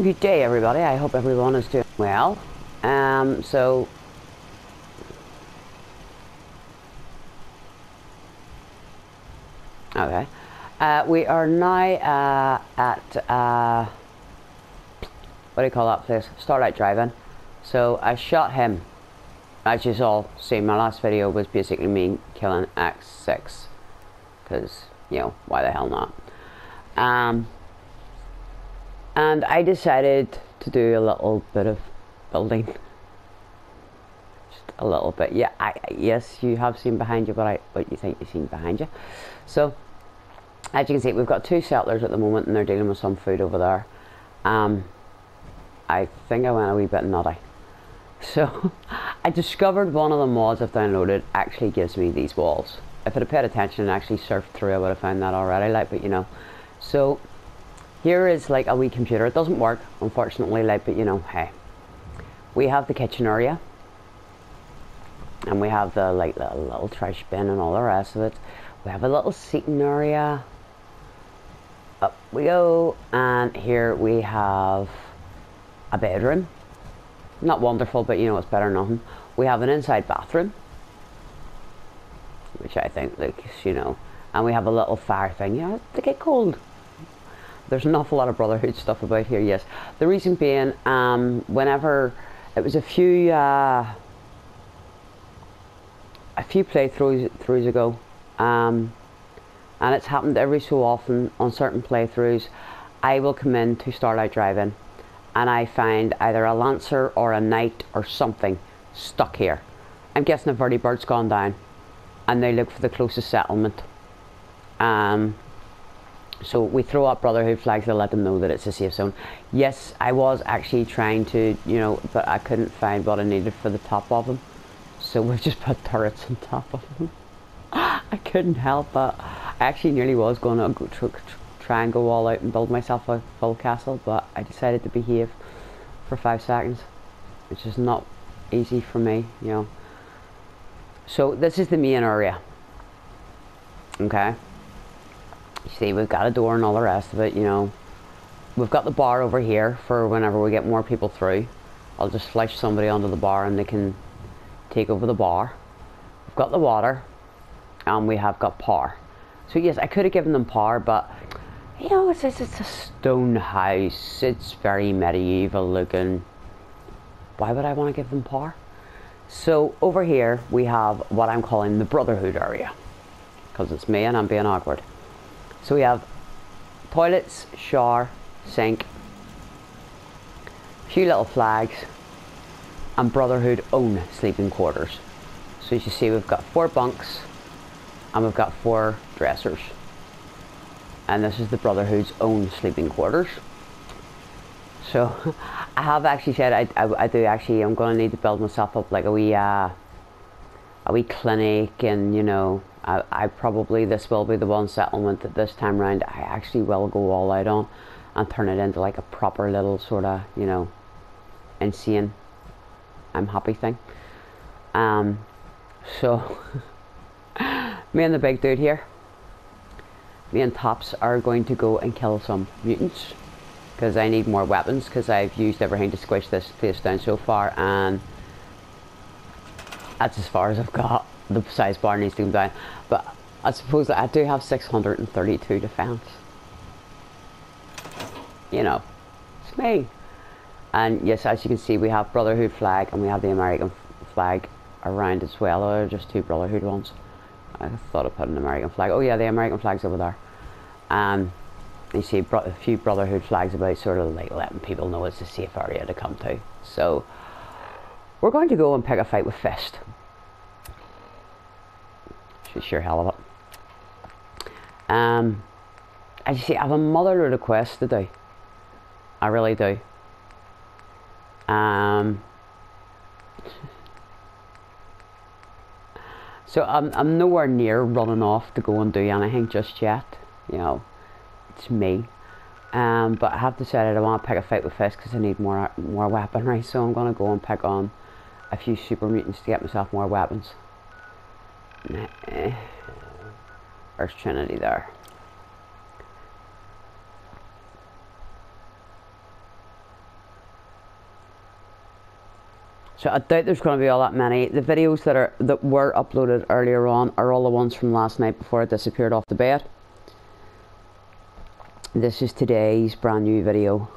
Good day, everybody. I hope everyone is doing well. Um, so, okay, uh, we are now uh, at uh, what do you call that place? Starlight Drive-In. So I shot him. As you all see, my last video was basically me killing X6, because you know why the hell not? Um, and I decided to do a little bit of building. Just a little bit. Yeah, I, yes, you have seen behind you what I what you think you've seen behind you. So, as you can see, we've got two settlers at the moment, and they're dealing with some food over there. Um, I think I went a wee bit nutty. So, I discovered one of the mods I've downloaded actually gives me these walls. If I'd paid attention and actually surfed through, I would have found that already. Like, but you know, so here is like a wee computer. It doesn't work, unfortunately, like, but you know, hey. We have the kitchen area. And we have the like the little trash bin and all the rest of it. We have a little seating area. Up we go. And here we have a bedroom. Not wonderful, but you know, it's better than nothing. We have an inside bathroom. Which I think, like, you know. And we have a little fire thing. You know, to get cold there's an awful lot of Brotherhood stuff about here, yes. The reason being, um, whenever it was a few uh, a few playthroughs throughs ago, um, and it's happened every so often on certain playthroughs, I will come in to Starlight Drive-In and I find either a Lancer or a Knight or something stuck here. I'm guessing a vertibird has gone down and they look for the closest settlement. Um, so we throw up Brotherhood flags to let them know that it's a safe zone. Yes, I was actually trying to, you know, but I couldn't find what I needed for the top of them. So we've just put turrets on top of them. I couldn't help but I actually nearly was going to try and go all out and build myself a full castle, but I decided to behave for five seconds, which is not easy for me, you know. So this is the main area. Okay. You see, we've got a door and all the rest of it, you know. We've got the bar over here for whenever we get more people through. I'll just flush somebody onto the bar and they can take over the bar. We've got the water and we have got power. So yes, I could have given them power, but you know, it's, it's, it's a stone house. It's very medieval looking. Why would I want to give them power? So over here we have what I'm calling the Brotherhood area. Because it's me and I'm being awkward. So we have toilets, shower, sink, a few little flags, and Brotherhood own sleeping quarters. So as you see, we've got four bunks, and we've got four dressers. And this is the Brotherhood's own sleeping quarters. So I have actually said I, I, I do actually, I'm going to need to build myself up like a wee, uh, a wee clinic and, you know, I, I probably, this will be the one settlement that this time round I actually will go all out on and turn it into like a proper little sort of, you know, insane, I'm happy thing. Um, so, me and the big dude here, me and Tops are going to go and kill some mutants because I need more weapons because I've used everything to squish this place down so far and that's as far as I've got the size bar needs to come down. But I suppose I do have 632 defense. You know, it's me. And yes, as you can see, we have Brotherhood flag and we have the American flag around as well. Or just two Brotherhood ones. I thought I put an American flag. Oh yeah, the American flag's over there. Um, you see a few Brotherhood flags about, sort of like letting people know it's a safe area to come to. So we're going to go and pick a fight with Fist. She's sure hell of it. Um, as you see, I have a motherload of quests to do. I really do. Um, so I'm, I'm nowhere near running off to go and do anything just yet. You know, it's me. Um, but I have decided I want to pick a fight with Fist because I need more more weaponry. So I'm going to go and pick on a few super mutants to get myself more weapons. First Trinity there. So I doubt there's going to be all that many. The videos that are that were uploaded earlier on are all the ones from last night before I disappeared off the bed. This is today's brand new video.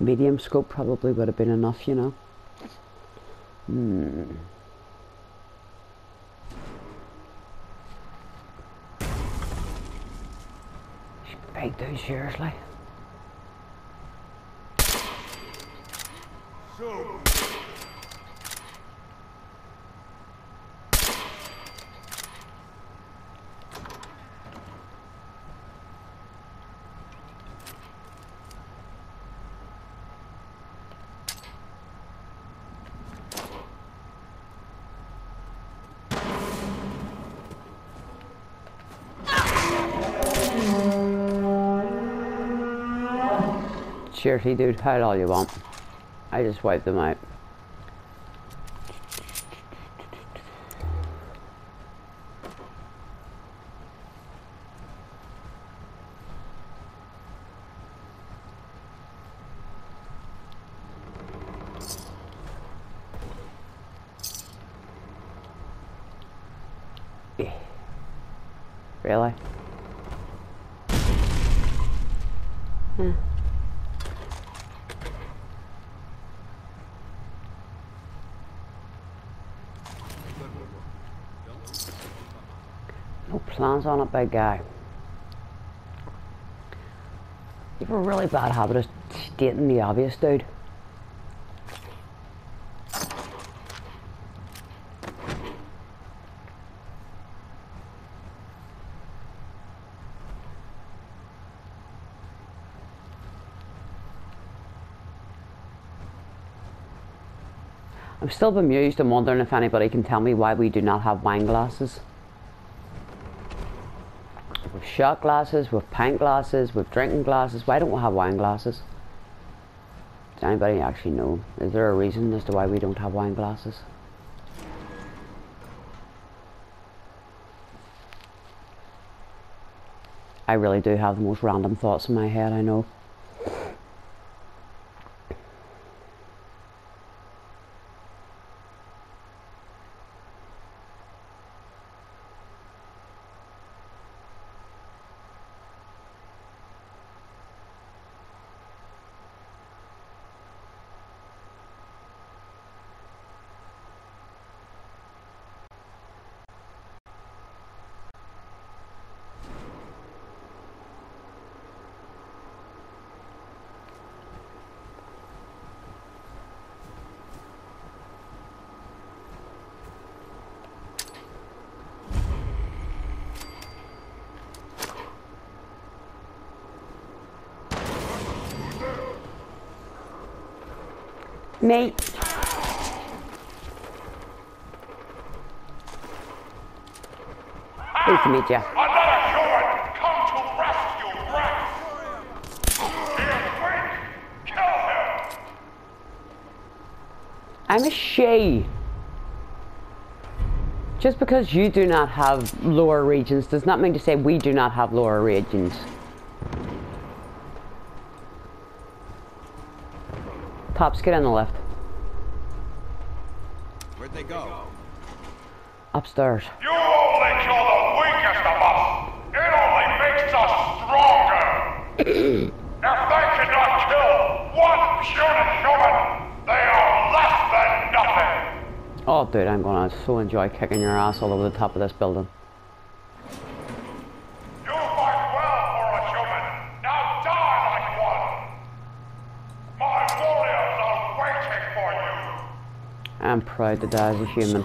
Medium scope probably would have been enough, you know. Hmm. Big dude, seriously. So. Seriously, dude, hide all you want. I just wiped them out. Really? Hmm. Plans on it, big guy. You have a really bad habit of stating the obvious, dude. I'm still bemused and wondering if anybody can tell me why we do not have wine glasses with shot glasses, with pint glasses, with drinking glasses. Why don't we have wine glasses? Does anybody actually know? Is there a reason as to why we don't have wine glasses? I really do have the most random thoughts in my head, I know. Mate. Pleased to meet you. Another human! Come to rescue Rex! Kill him! I'm a she. Just because you do not have lower regions does not mean to say we do not have lower regions. Pops, get on the left. Where'd they go? Upstairs. You only kill the weakest of us! It only makes us stronger! if they cannot kill one puny human, they are less than nothing! Oh, dude, I'm gonna so enjoy kicking your ass all over the top of this building. You fight well for a human! Now die like one! I'm proud to die as a human.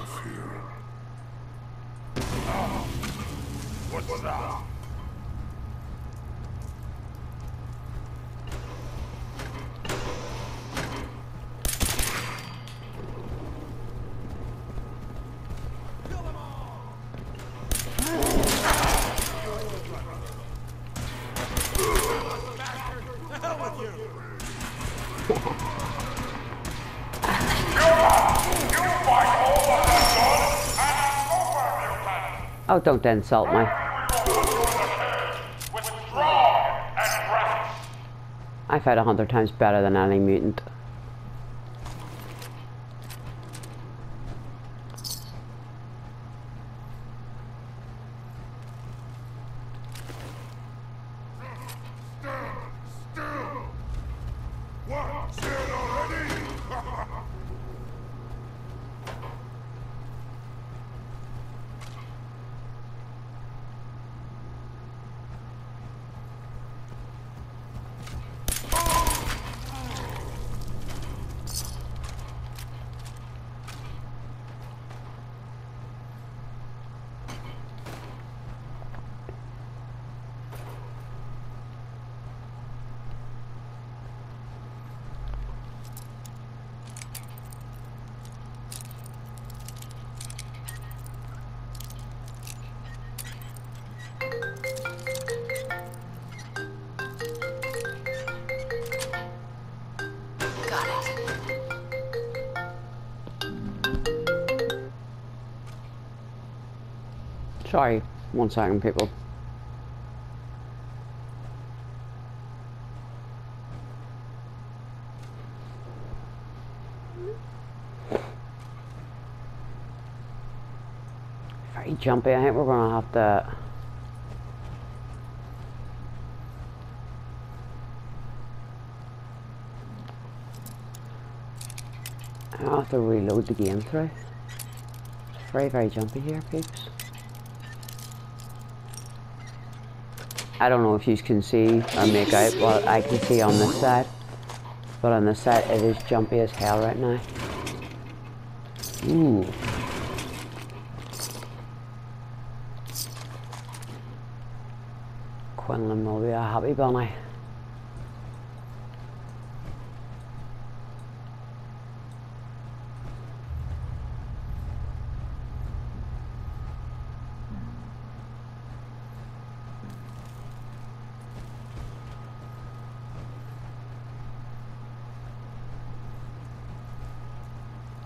Oh, don't insult me. With strong and reckless. I fight a hundred times better than any mutant. Sorry, one second, people. Very jumpy. I think we're gonna have to. I'll have to reload the game through. It's very, very jumpy here, peeps. I don't know if you can see or make out what I can see on this side. But on this side, it is jumpy as hell right now. Ooh. Quinlan will be a happy bunny.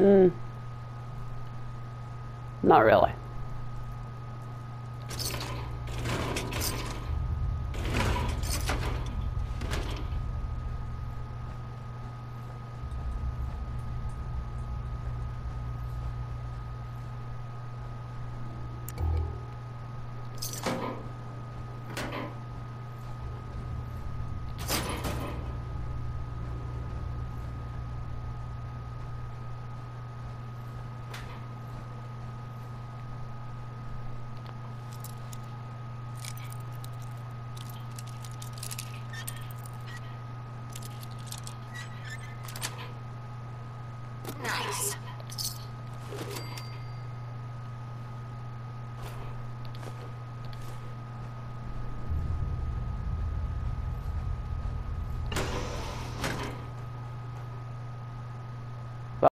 Mm. Not really.